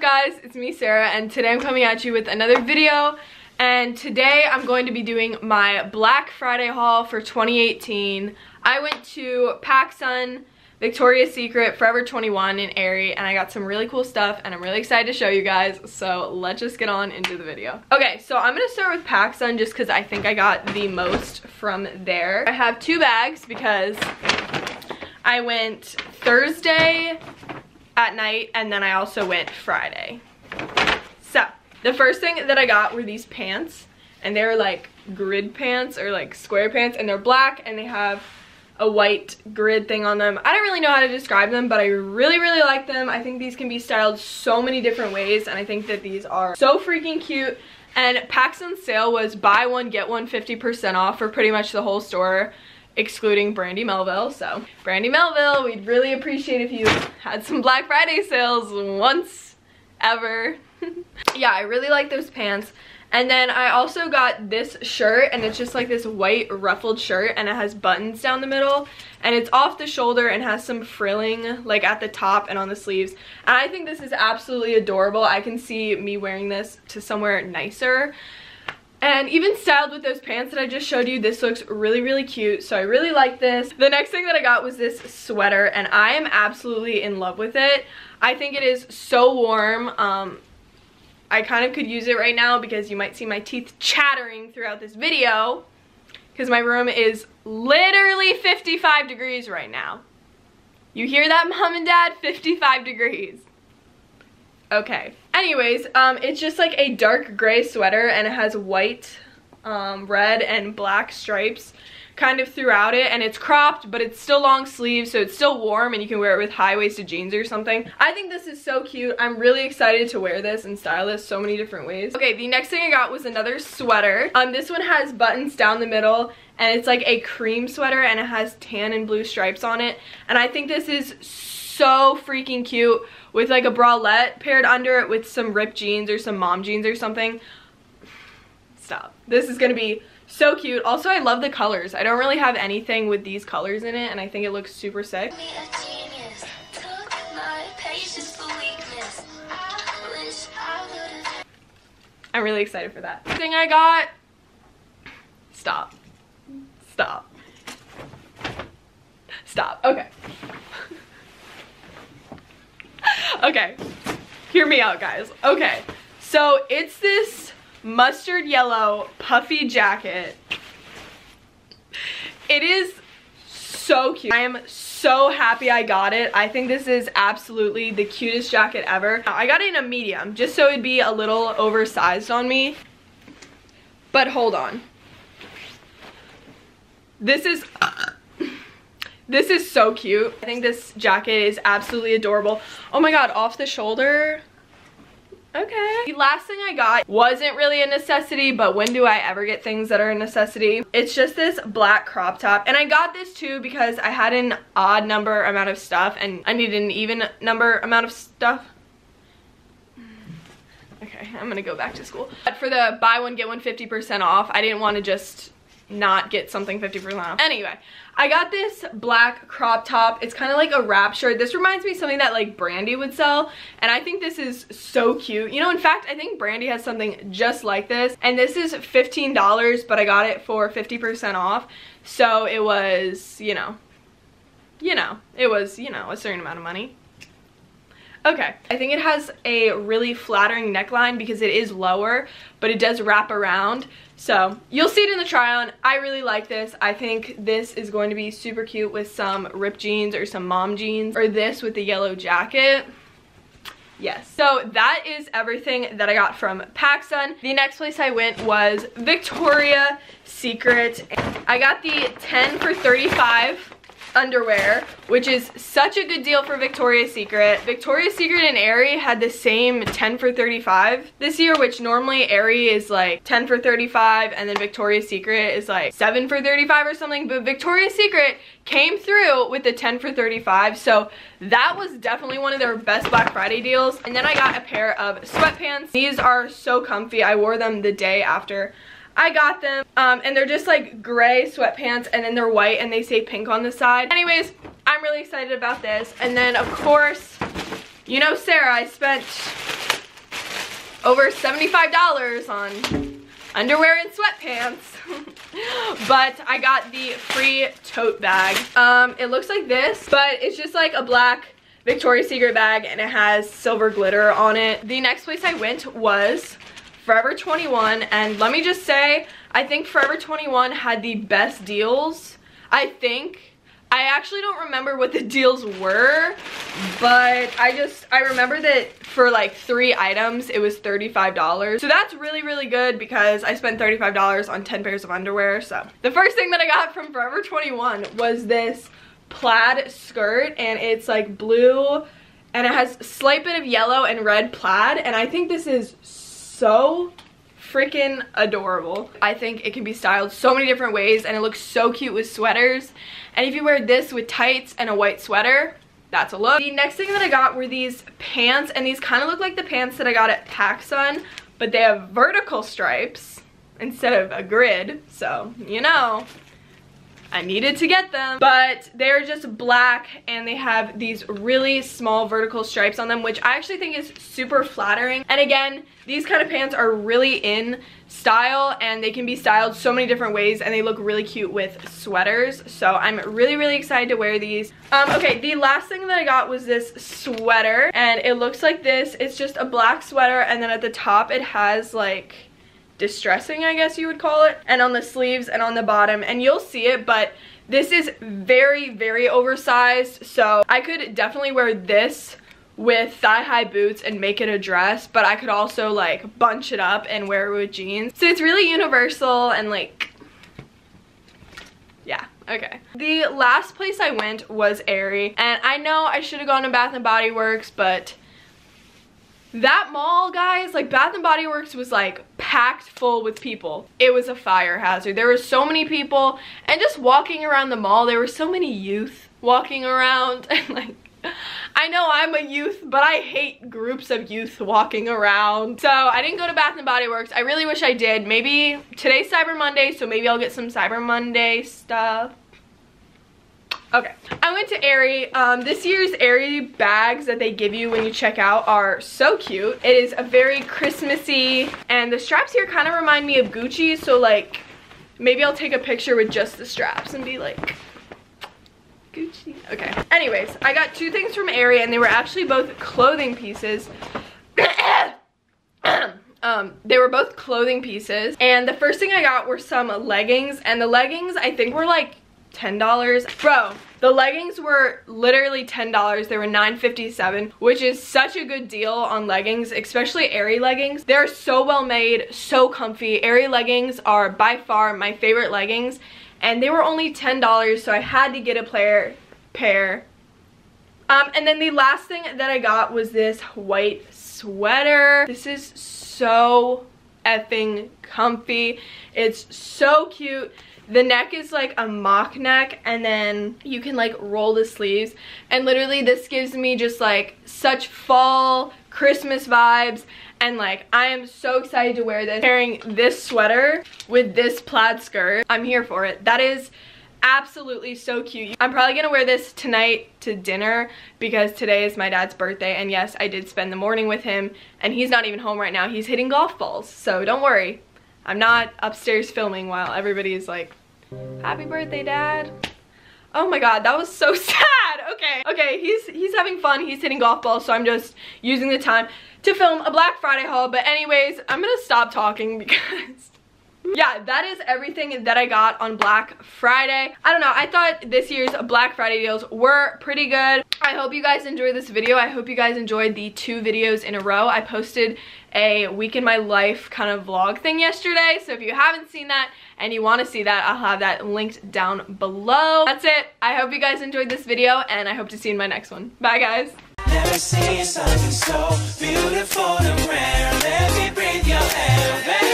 guys? It's me Sarah and today I'm coming at you with another video and today I'm going to be doing my Black Friday haul for 2018. I went to PacSun, Victoria's Secret, Forever 21 in Aerie and I got some really cool stuff and I'm really excited to show you guys so let's just get on into the video. Okay so I'm gonna start with PacSun just because I think I got the most from there. I have two bags because I went Thursday at night and then I also went Friday. So the first thing that I got were these pants and they're like grid pants or like square pants and they're black and they have a white grid thing on them. I don't really know how to describe them, but I really, really like them. I think these can be styled so many different ways, and I think that these are so freaking cute. And PacSun's sale was buy one, get one 50% off for pretty much the whole store excluding Brandy Melville. So Brandy Melville, we'd really appreciate if you had some Black Friday sales once ever. yeah, I really like those pants. And then I also got this shirt and it's just like this white ruffled shirt and it has buttons down the middle and it's off the shoulder and has some frilling like at the top and on the sleeves. And I think this is absolutely adorable. I can see me wearing this to somewhere nicer. And even styled with those pants that I just showed you, this looks really, really cute. So I really like this. The next thing that I got was this sweater and I am absolutely in love with it. I think it is so warm. Um, I kind of could use it right now because you might see my teeth chattering throughout this video because my room is literally 55 degrees right now. You hear that, mom and dad? 55 degrees. Okay. Anyways, um, it's just like a dark gray sweater and it has white, um, red, and black stripes kind of throughout it and it's cropped but it's still long sleeves so it's still warm and you can wear it with high-waisted jeans or something. I think this is so cute. I'm really excited to wear this and style this so many different ways. Okay, the next thing I got was another sweater. Um, this one has buttons down the middle and it's like a cream sweater and it has tan and blue stripes on it and I think this is so freaking cute with like a bralette paired under it with some ripped jeans or some mom jeans or something. Stop. This is gonna be so cute. Also, I love the colors. I don't really have anything with these colors in it and I think it looks super sick. I'm really excited for that. Thing I got, stop, stop, stop, okay. okay, hear me out guys. Okay, so it's this mustard yellow puffy jacket. It is so cute. I am so happy I got it. I think this is absolutely the cutest jacket ever. I got it in a medium just so it'd be a little oversized on me. But hold on. This is this is so cute. I think this jacket is absolutely adorable. Oh my god, off the shoulder. Okay. The last thing I got wasn't really a necessity, but when do I ever get things that are a necessity? It's just this black crop top. And I got this too because I had an odd number amount of stuff and I needed an even number amount of stuff. Okay, I'm gonna go back to school. But for the buy one, get one 50% off, I didn't want to just not get something 50% off. Anyway, I got this black crop top. It's kind of like a wrap shirt. This reminds me something that like Brandy would sell. And I think this is so cute. You know, in fact, I think Brandy has something just like this. And this is $15, but I got it for 50% off. So it was, you know, you know, it was, you know, a certain amount of money. Okay, I think it has a really flattering neckline because it is lower, but it does wrap around. So you'll see it in the try on. I really like this. I think this is going to be super cute with some ripped jeans or some mom jeans or this with the yellow jacket. Yes. So that is everything that I got from PacSun. The next place I went was Victoria Secret. I got the 10 for 35 underwear, which is such a good deal for Victoria's Secret. Victoria's Secret and Aerie had the same 10 for 35 this year, which normally Aerie is like 10 for 35 and then Victoria's Secret is like 7 for 35 or something, but Victoria's Secret came through with the 10 for 35, so that was definitely one of their best Black Friday deals. And then I got a pair of sweatpants. These are so comfy. I wore them the day after I got them um, and they're just like gray sweatpants and then they're white and they say pink on the side. Anyways, I'm really excited about this. And then of course, you know Sarah, I spent over $75 on underwear and sweatpants. but I got the free tote bag. Um, it looks like this, but it's just like a black Victoria's Secret bag and it has silver glitter on it. The next place I went was Forever 21 and let me just say, I think Forever 21 had the best deals. I think I actually don't remember what the deals were, but I just, I remember that for like three items, it was $35. So that's really, really good because I spent $35 on 10 pairs of underwear. So the first thing that I got from Forever 21 was this plaid skirt and it's like blue and it has a slight bit of yellow and red plaid. And I think this is so freaking adorable. I think it can be styled so many different ways and it looks so cute with sweaters. And if you wear this with tights and a white sweater, that's a look. The next thing that I got were these pants and these kind of look like the pants that I got at PacSun, but they have vertical stripes instead of a grid. So, you know, I needed to get them. But they're just black and they have these really small vertical stripes on them, which I actually think is super flattering. And again, these kind of pants are really in style and they can be styled so many different ways and they look really cute with sweaters. So I'm really, really excited to wear these. Um, okay, the last thing that I got was this sweater and it looks like this. It's just a black sweater and then at the top it has like distressing, I guess you would call it. And on the sleeves and on the bottom. And you'll see it, but this is very, very oversized. So I could definitely wear this with thigh-high boots and make it a dress, but I could also like bunch it up and wear it with jeans. So it's really universal and like, yeah, okay. The last place I went was Aerie, and I know I should have gone to Bath & Body Works, but that mall, guys, like Bath & Body Works was like packed full with people. It was a fire hazard. There were so many people and just walking around the mall, there were so many youth walking around and like I know I'm a youth, but I hate groups of youth walking around. So I didn't go to Bath & Body Works. I really wish I did. Maybe today's Cyber Monday, so maybe I'll get some Cyber Monday stuff. Okay, I went to Aerie. Um, this year's Aerie bags that they give you when you check out are so cute. It is a very Christmassy, and the straps here kind of remind me of Gucci, so like, maybe I'll take a picture with just the straps and be like, Gucci. Okay, anyways, I got two things from Aerie, and they were actually both clothing pieces. Um, they were both clothing pieces and the first thing I got were some leggings and the leggings I think were like $10. Bro, the leggings were literally $10. They were $9.57, which is such a good deal on leggings, especially Aerie leggings. They're so well made, so comfy. Aerie leggings are by far my favorite leggings, and they were only $10, so I had to get a player pair. Um, and then the last thing that I got was this white sweater. This is so effing comfy. It's so cute. The neck is like a mock neck and then you can like roll the sleeves. And literally this gives me just like such fall Christmas vibes and like I am so excited to wear this. Pairing this sweater with this plaid skirt, I'm here for it. That is absolutely so cute. I'm probably gonna wear this tonight to dinner because today is my dad's birthday and yes, I did spend the morning with him and he's not even home right now. He's hitting golf balls, so don't worry. I'm not upstairs filming while everybody is like Happy birthday, dad. Oh my god, that was so sad. Okay, okay, he's he's having fun. He's hitting golf balls, so I'm just using the time to film a Black Friday haul. But anyways, I'm gonna stop talking because yeah, that is everything that I got on Black Friday. I don't know, I thought this year's Black Friday deals were pretty good. I hope you guys enjoyed this video. I hope you guys enjoyed the two videos in a row. I posted a week in my life kind of vlog thing yesterday, so if you haven't seen that and you want to see that, I'll have that linked down below. That's it. I hope you guys enjoyed this video, and I hope to see you in my next one. Bye, guys. Never seen something so beautiful and rare. Let me breathe your air.